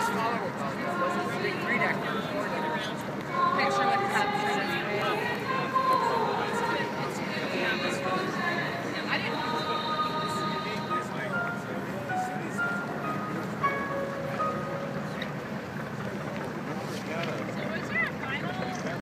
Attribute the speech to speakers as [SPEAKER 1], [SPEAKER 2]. [SPEAKER 1] Three deck.